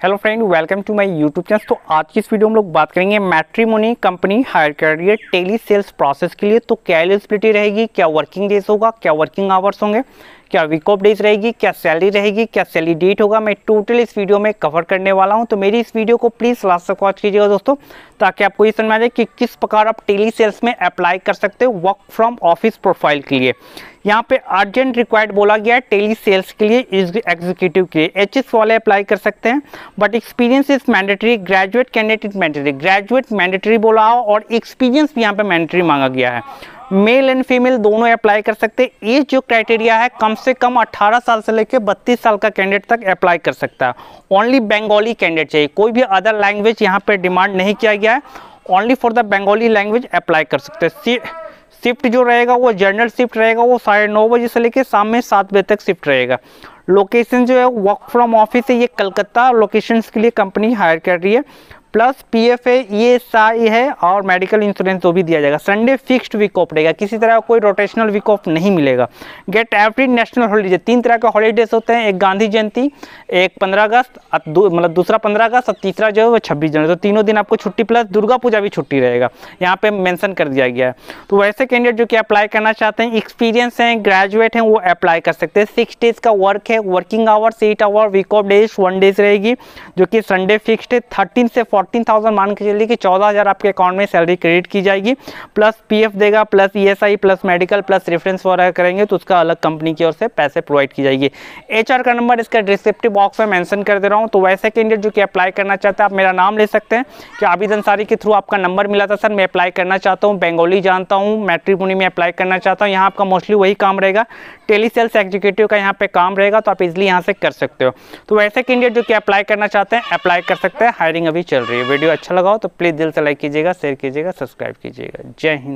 Hello friend welcome to my YouTube channel तो आज की इस वीडियो में हम लोग बात करेंगे मैट्रीमोनी कंपनी हायर कर रही है टेली सेल्स प्रोसेस के लिए। तो क्या एलिजिबिलिटी रहेगी, क्या वर्किंग डेज़ होगा, क्या वर्किंग आवर्स होंगे, क्या वीक ऑफ़ डेज़ रहेगी, क्या सैलरी रहेगी, क्या सैलरी डेट होगा। मैं टोटल इस वीडियो में कवर करने वाला हूँ। तो मेरी इस वीडियो को प्लीज़ लास्ट तक वॉच कीजिएगा दोस्तों, ताकि आपको ये समझ आ जाए कि किस प्रकार आप टेली सेल्स में अप्लाई कर सकते हो वर्क फ्रॉम ऑफ़िस प्रोफ़ाइल के लिए। यहाँ पे अर्जेंट रिक्वायर्ड बोला गया है टेली सेल्स के लिए एग्जीक्यूटिव के। एच एस वाले अप्लाई कर सकते हैं but experience is mandatory graduate candidate is mandatory graduate mandatory बोला हो और एक्सपीरियंस भी यहाँ पे मैंडेटरी मांगा गया है। मेल एंड फीमेल दोनों अप्लाई कर सकते हैं। एज जो क्राइटेरिया है, कम से कम 18 साल से लेकर 32 साल का कैंडिडेट तक अप्लाई कर सकता है। ओनली बंगाली कैंडिडेट चाहिए। कोई भी अदर लैंग्वेज यहाँ पे डिमांड नहीं किया गया है। Only for the Bengali language apply कर सकते हैं। शिफ्ट जो रहेगा वो जनरल शिफ्ट रहेगा, वो साढ़े नौ बजे से लेकर शाम में सात बजे तक शिफ्ट रहेगा। लोकेशन जो है वर्क फ्रॉम ऑफ़िस है, ये कलकत्ता लोकेशंस के लिए कंपनी हायर कर रही है। प्लस पी एफ़ है और मेडिकल इंश्योरेंस वो भी दिया जाएगा। संडे फिक्स्ड वीक ऑफ़ रहेगा। किसी तरह कोई रोटेशनल वीक ऑफ़ नहीं मिलेगा। गेट एवरी नेशनल हॉलीडे तीन तरह के हॉलीडेज होते हैं। एक गांधी जयंती, एक पंद्रह अगस्त मतलब दूसरा पंद्रह अगस्त, और तीसरा जो है वो छब्बीस जनवरी। तो तीनों दिन आपको छुट्टी प्लस दुर्गा पूजा भी छुट्टी रहेगा। यहाँ पे मेंशन कर दिया गया है। तो वैसे कैंडिडेट जो कि अप्लाई करना चाहते हैं एक्सपीरियंस हैं ग्रेजुएट हैं, वो अप्लाई कर सकते हैं। सिक्स डेज़ का वर्क है। Working hours eight hour week off days one days रहेगी, जो कि संडे फिक्स्ड है। थर्टीन से फोर्टीन थाउज़ेंड मान के चलिए कि चौदह हज़ार आपके अकाउंट में सैलरी क्रेडिट की जाएगी। प्लस पीएफ देगा plus ESI plus medical plus reference वगैरह करेंगे तो उसका अलग कंपनी की ओर से पैसे प्रोवाइड की जाएगी। एचआर का नंबर इसका डिस्क्रिप्टिव बॉक्स में मैंशन कर दे रहा हूँ। तो वैसे कैंडिडेट जो कि अप्लाई करना चाहते हैं, आप मेरा नाम ले सकते हैं। कि आबिदन सारी के थ्रू आपका नंबर मिला था सर, मैं अप्लाई करना चाहता हूँ। बेंगोली जानता हूँ मैट्रीपुनी में अप्लाई करना चाहता हूँ। यहाँ आपका मोस्टली वही काम रहेगा। टेली सेल्स एग्जीक्यूटिव का यहाँ पे काम रहेगा तो आप इजिली यहाँ से कर सकते हो। तो वैसे कैंडिडेट जो कि अप्लाई करना चाहते हैं अप्लाई कर सकते हैं। हायरिंग अभी चल रही है। वीडियो अच्छा लगाओ तो प्लीज़ दिल से लाइक कीजिएगा शेयर कीजिएगा सब्सक्राइब कीजिएगा। जय हिंद।